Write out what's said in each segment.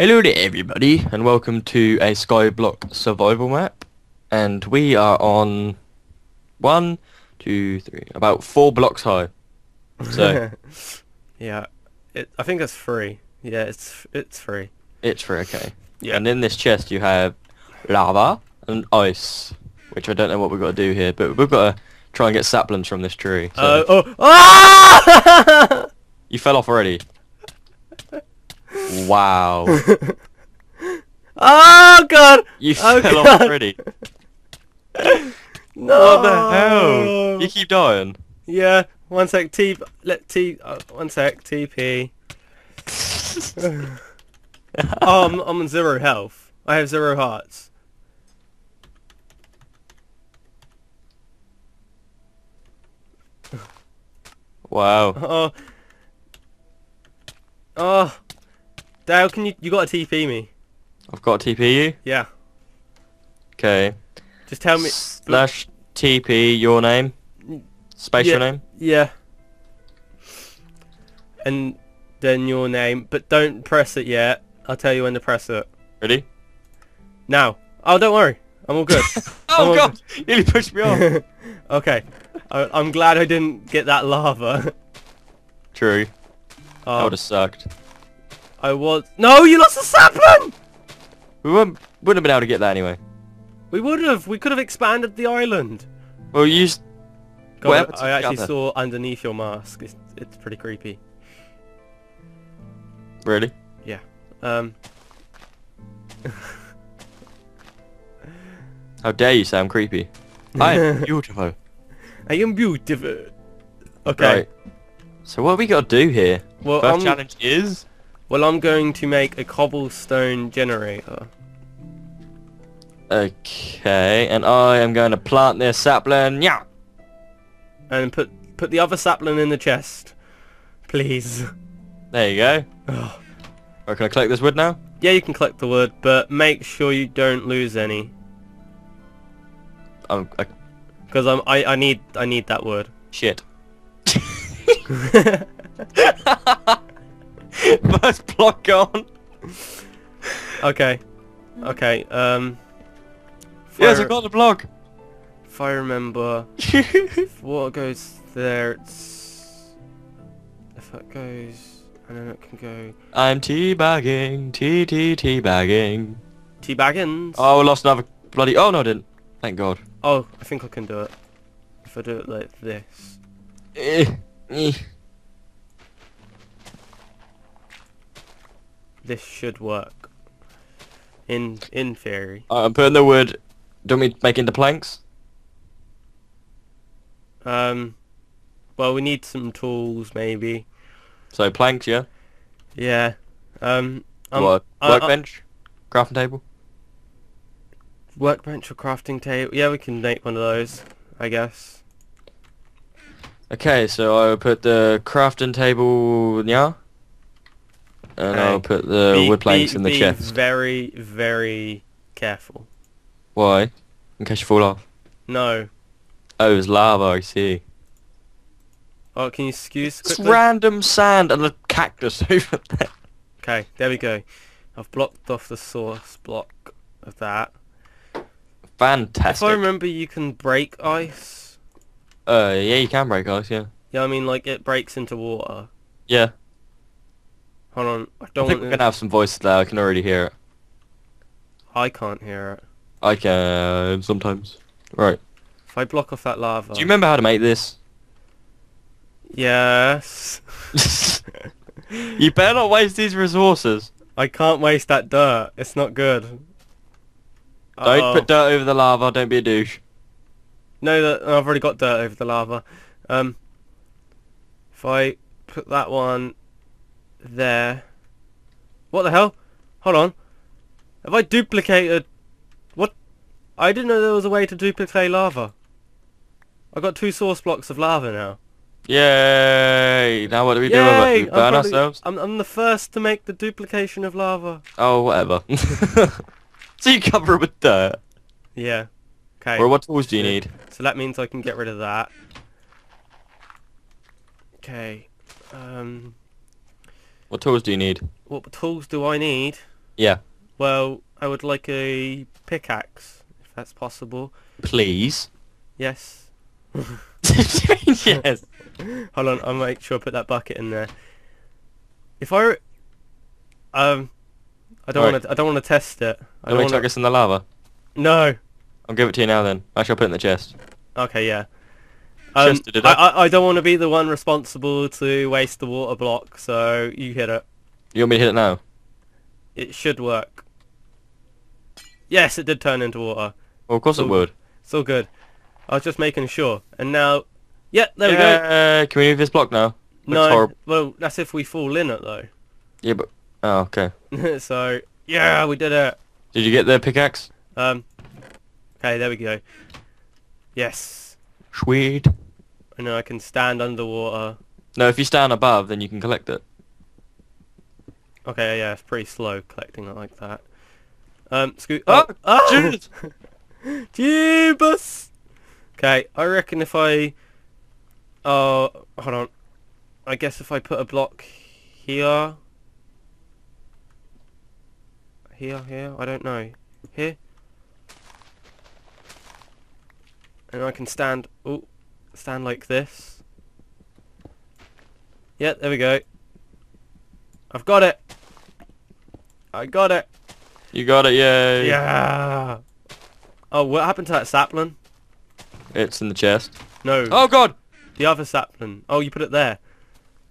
Hello there everybody and welcome to a Skyblock survival map and we are on one, two, three, about four blocks high. So yeah, it, I think it's free. Yeah, it's it's free. it's for okay. Yeah. And in this chest you have lava and ice, which I don't know what we've got to do here, but we've got to try and get saplings from this tree. So Uh, oh, ah! you fell off already. Wow. oh god! You Oh, fell God. off already. No! What the hell? You keep dying. Yeah, one sec. T. Let T. Uh, one sec. TP. oh, I'm, I'm on zero health. I have zero hearts. Wow. Oh. Oh. Dale, can you you gotta TP me? I've got TP you. Yeah. Okay. Just tell me. Slash TP your name. Space your name. Yeah. And then your name, but don't press it yet. I'll tell you when to press it. Ready? Now. Oh, don't worry. I'm all good. Oh Oh. god! You nearly pushed me off. okay. I, I'm glad I didn't get that lava. True. That Oh, would have sucked. I was. No, you lost the sapling! We wouldn't, wouldn't have been able to get that anyway. We would have. We could have expanded the island. Well, you used... God, I actually other? saw underneath your mask. It's, it's pretty creepy. Really? Yeah. Um. How dare you say I'm creepy? I am beautiful. I am beautiful. Okay. Right. So what have we got to do here? Well, 1st I'm, challenge is... well, I'm going to make a cobblestone generator. Okay, and I am going to plant this sapling. Yeah. and put put the other sapling in the chest, please. There you go. Or can I collect this wood now? yeah, you can collect the wood, but make sure you don't lose any, Um, because I'm I, I need I need that wood. shit. First block gone. okay, okay. Um, if Yes, I, got the block. if I remember, if water goes there, it's if that goes, and then it can go I'm teabagging, tea tea teabagging. T Baggins. Oh, I lost another bloody. Oh no, I didn't. Thank God. oh, I think I can do it. If I do it like this. This should work. In in theory. Alright, I'm putting the wood. Don't we make into planks? Um, well, we need some tools, maybe. So planks, yeah. Yeah. Um, um what? I- I- Workbench, crafting table. workbench or crafting table. Yeah, we can make one of those, I guess. Okay, so I'll put the crafting table, yeah. And Okay. I'll put the Be- wood planks be- in the be chest. very, very careful. Why? In case you fall off. No. Oh, it's lava, I see. Oh, can you excuse It's quickly? random sand and a cactus over there. Okay, there we go. I've blocked off the source block of that. Fantastic. If. I remember, you can break ice. Uh, yeah, you can break ice, yeah. Yeah, I mean, like, it breaks into water. Yeah. Hold on, I don't I think want we're to... gonna have some voices there, I can already hear it. I can't hear it. I can sometimes. Right. If I block off that lava... Do you remember how to make this? Yes. you better not waste these resources. I can't waste that dirt. It's not good. Don't Uh-oh. put dirt over the lava, don't be a douche. No, that I've already got dirt over the lava. Um, if I put that one there, what the hell? Hold on. Have I duplicated? What? I didn't know there was a way to duplicate lava. I've got two source blocks of lava now. Yay! Now what do we do with it? Yay! We I'm burn probably- ourselves? I'm, I'm the first to make the duplication of lava. Oh, whatever. so you cover it with dirt. Yeah. Okay. Or what tools do you need? So that means I can get rid of that. Okay. Um, What tools do you need? what tools do I need? Yeah. Well, I would like a pickaxe, if that's possible. Please. Yes. yes. Hold on, I'll make sure I put that bucket in there. If I, um, I don't Right. want to. I don't want to test it. I Let don't chuck want this in the lava. No. I'll give it to you now then. Actually, I'll put it in the chest. Okay, yeah. Um, it I. I, I don't want to be the one responsible to waste the water block, so you hit it. You want me to hit it now? It should work. Yes, it did turn into water. Well, of course it would. It's all good. I was just making sure. And now, yeah, there we go. Can we move this block now? No, horrible. well, that's if we fall in it though. Yeah, but... Oh, okay. so, yeah, we did it. Did you get the pickaxe? Um, okay, there we go. Yes. Sweet. And now I can stand underwater. No, if you stand above, then you can collect it. Okay, yeah, it's pretty slow collecting it like that. Um, scoot. Oh, oh. Jeebus! Okay, I reckon if I... Oh, hold on. I guess if I put a block here... Here, here, I don't know. Here? And I can stand... Oh, stand like this. Yeah, there we go. I've got it! I got it! You got it, yay. Yeah! Oh, what happened to that sapling? It's in the chest. No, Oh, God! the other sapling. Oh, you put it there.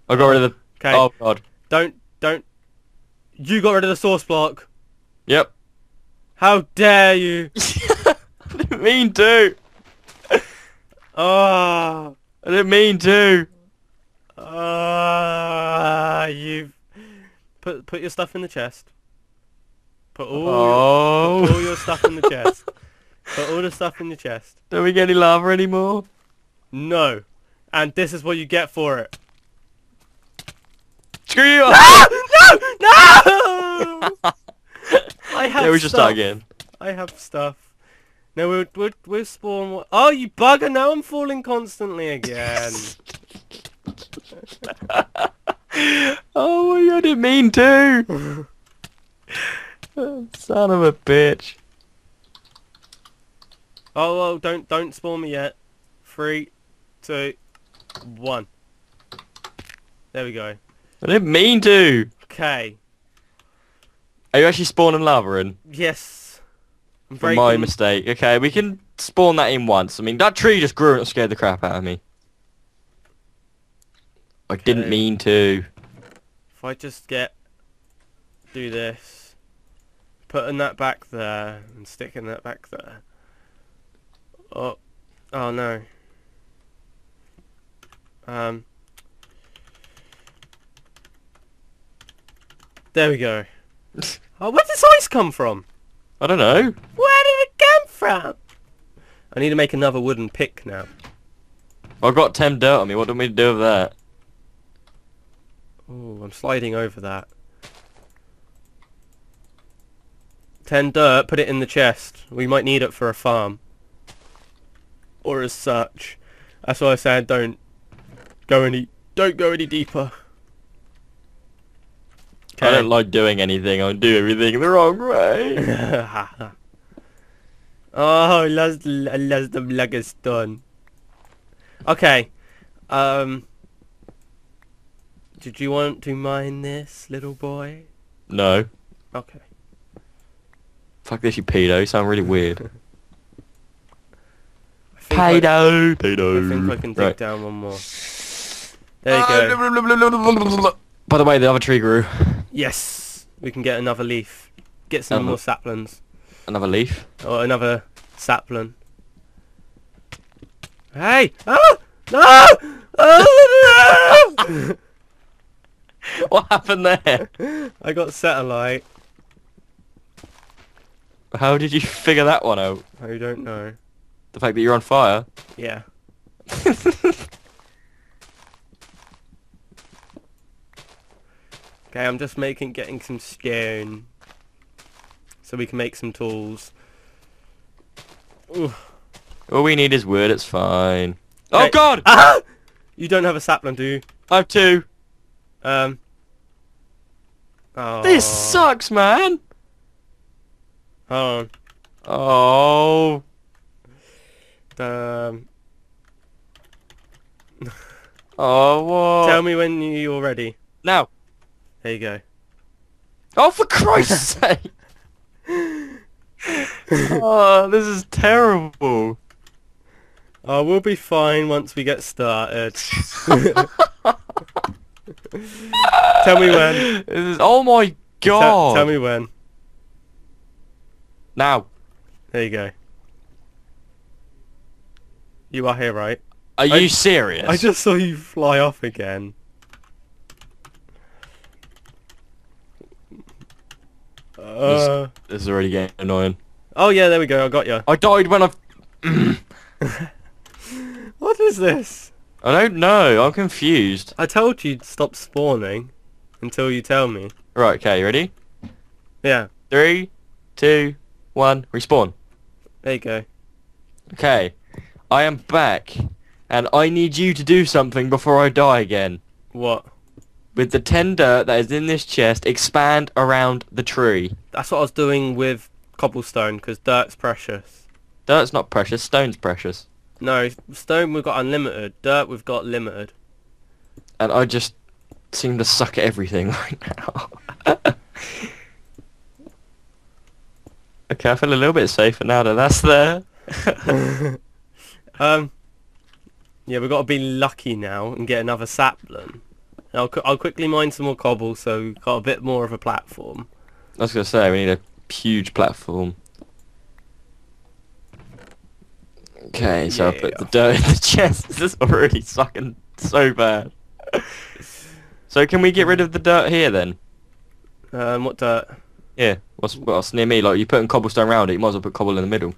I got rid of the... Okay, Oh, God. don't, don't. You got rid of the source block. Yep. How dare you? I didn't mean to. Ah, I didn't mean to. ah, you've put put your stuff in the chest. Put all your, Oh. put all your stuff in the chest. Put all the stuff in the chest. Don't we get any lava anymore? No, and this is what you get for it. Screw you! No! I have yeah, we stuff. start again. I have stuff. No, we'll, we'll, we'll spawn... Oh, you bugger! Now I'm falling constantly again. oh my god, I didn't mean to. Son of a bitch. oh, oh, don't don't spawn me yet. Three, two, one. There we go. I didn't mean to. Okay. Are you actually spawning lava in? Yes. I'm my mistake. Okay, we can spawn that in once. I mean, that tree just grew and scared the crap out of me. I didn't mean to. If I just get... Do this. Putting that back there and sticking that back there. Oh. Oh no. Um. There we go. Oh, where did this ice come from? I don't know. Where did it come from? I need to make another wooden pick now. I've got 10 dirt on me. What do we do with that? Oh, I'm sliding over that. Ten dirt, put it in the chest. We might need it for a farm. Or as such. That's why I said don't go any don't go any deeper. I don't like doing anything. I do everything the wrong way. oh, I lost, I lost the block of stone. Okay. Um. Did you want to mine this, little boy? no. Okay. Fuck this, you pedo. You sound really weird. Think I- Pedo. I think I can dig Right. down one more. There you go. By the way, the other tree grew. Yes, we can get another leaf. Get some Um, more saplings. Another leaf. Or another sapling. Hey! Ah! No! Oh, no! What happened there? I got satellite. How did you figure that one out? I don't know. The fact that you're on fire? Yeah. Okay, I'm just making, getting some stone. So we can make some tools. Ooh. All we need is wood, it's fine. Oh god! Ah! You don't have a sapling, do you? I have two. Um. Oh. This sucks, man! Hold Oh. Um, Oh, what? tell me when you're ready. Now. There you go. Oh, for Christ's sake. oh, this is terrible. Oh, we'll be fine once we get started. tell me when. This is, oh my god. tell me when. Now. There you go. You are here, right? Are I- you serious? I just saw you fly off again. Uh, This is already getting annoying. oh yeah, there we go. I got you. I died when I... What is this? I don't know. I'm confused. I told you to stop spawning until you tell me. Right, okay, you ready? Yeah, Three, two, one, respawn. there you go. Okay. I am back. And I need you to do something before I die again. What? With the 10 dirt that is in this chest, expand around the tree. That's what I was doing with cobblestone because dirt's precious. Dirt's not precious, stone's precious. No, stone we've got unlimited. Dirt we've got limited. And I just seem to suck at everything right now. okay, I feel a little bit safer now that that's there. um, yeah, we've got to be lucky now and get another sapling. I'll, qu- I'll quickly mine some more cobble so we've got a bit more of a platform. I was going to say, we need a huge platform. Okay, so I put the dirt in the chest. This is already sucking so bad. So can we get rid of the dirt here then? Um, what dirt? Yeah, what's, what's near me? Like, you're putting cobblestone around it, you might as well put cobble in the middle.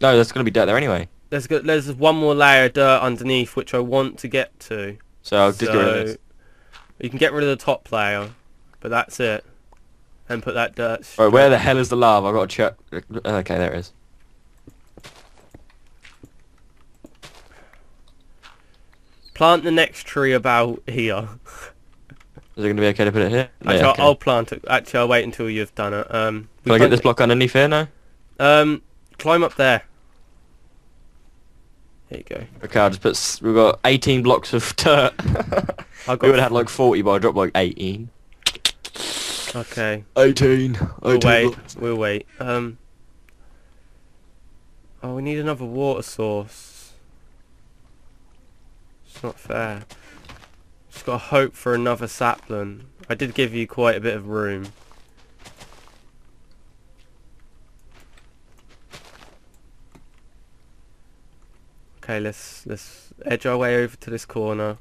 No, there's going to be dirt there anyway. There's go- there's one more layer of dirt underneath which I want to get to. So I'll just get rid of this. You can get rid of the top layer, but that's it. And put that dirt. Right, where the hell is the lava? I've got to check. Okay, there it is. Plant the next tree about here. Is it going to be okay to put it here? Actually, Yeah, I'll, okay. I'll plant it. Actually, I'll wait until you've done it. Um, we Can I get this block underneath here now? Um, climb up there. There you go. Okay, I'll just put... We've got 18 blocks of dirt. I've we would have had like 40, but I dropped like 18. Okay. 18. We'll 18 wait. blocks. We'll wait. Um. Oh, we need another water source. It's not fair. Just gotta hope for another sapling. I did give you quite a bit of room. Okay, let's let's edge our way over to this corner.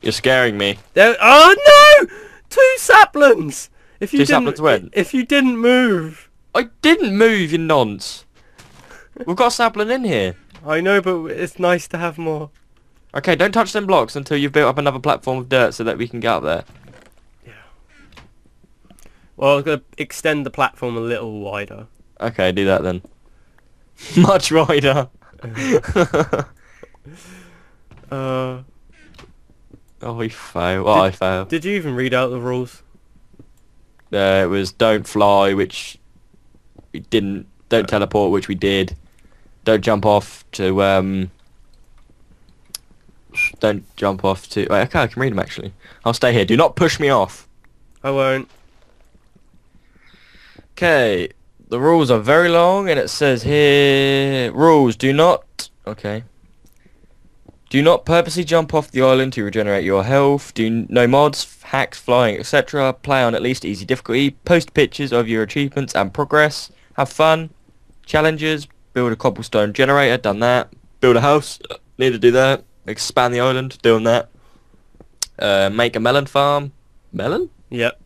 You're scaring me. There. Oh no! Two saplings. If you Two didn't, saplings if you didn't move. I didn't move, you nonce. We've got a sapling in here. I know, but it's nice to have more. Okay, don't touch them blocks until you've built up another platform of dirt so that we can get up there. Yeah. Well, I was going to extend the platform a little wider. Okay, do that then. Much wider. Uh, oh, we fail. Oh, I fail. did you even read out the rules? Uh, it was don't fly, which we didn't. Don't teleport, which we did. Don't jump off to. um... Don't jump off to. Wait, okay, I can read them actually. I'll stay here. Do not push me off. I won't. Okay, the rules are very long, and it says here rules do not. Okay. Do not purposely jump off the island to regenerate your health. Do no mods, hacks, flying, etc. Play on at least easy difficulty. Post pictures of your achievements and progress. Have fun. Challenges. Build a cobblestone generator. Done that. Build a house. Need to do that. Expand the island. Doing that. Uh, make a melon farm. Melon? Yep.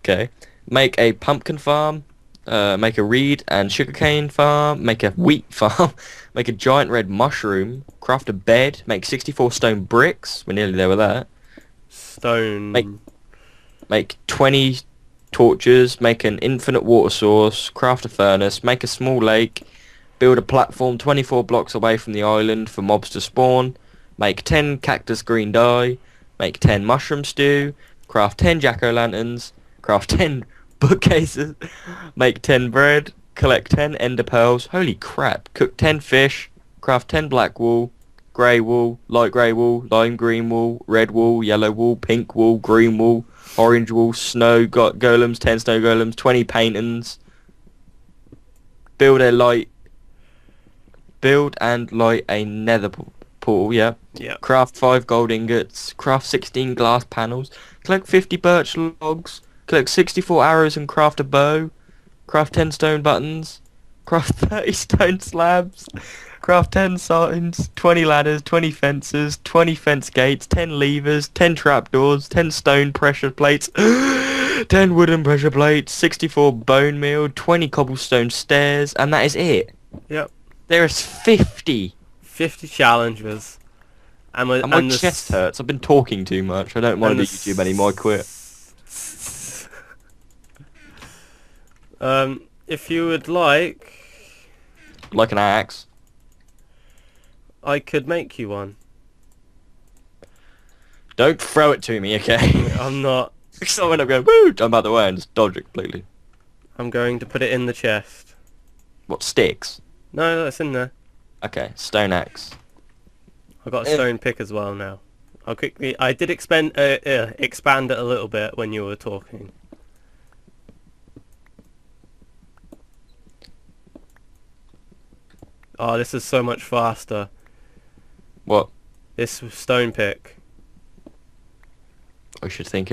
Okay. Make a pumpkin farm. Uh, make a reed and sugarcane farm. Make a wheat farm. make a giant red mushroom. Craft a bed. Make 64 stone bricks. We're nearly there with that. Stone. Make- Make 20 torches. Make an infinite water source. Craft a furnace. Make a small lake. Build a platform 24 blocks away from the island for mobs to spawn. Make 10 cactus green dye. Make 10 mushroom stew. Craft 10 jack-o'-lanterns. Craft 10 bookcases. Make 10 bread. Collect 10 ender pearls. Holy crap. Cook 10 fish. Craft 10 black wool. Grey wool. Light grey wool. Lime green wool. Red wool. Yellow wool. Pink wool. Green wool. Orange wool. Snow go- golems. 10 snow golems. 20 paintings. Build a light. Build and light a nether portal, yeah. Yeah. Craft 5 gold ingots. Craft 16 glass panels. Collect 50 birch logs. Collect 64 arrows and craft a bow. Craft 10 stone buttons. Craft 30 stone slabs. Craft 10 signs, 20 ladders, 20 fences, 20 fence gates, 10 levers, 10 trapdoors, 10 stone pressure plates, 10 wooden pressure plates, 64 bone meal, 20 cobblestone stairs, and that is it. Yep. There is 50. 50 challenges. And my, And my chest hurts. I've been talking too much. I don't want to do YouTube anymore. I quit. Um, if you would like, Like an axe. I could make you one. Don't throw it to me, okay? I'm not. so I end up going, woo, jump out the way and just dodge it completely. I'm going to put it in the chest. What, sticks? No, that's in there. Okay, stone axe. I've got a Eh. stone pick as well now. I'll quickly. I did expand uh, uh, expand it a little bit when you were talking. Oh, this is so much faster. What? This stone pick. I should think